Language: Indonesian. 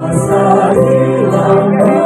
Masa hilang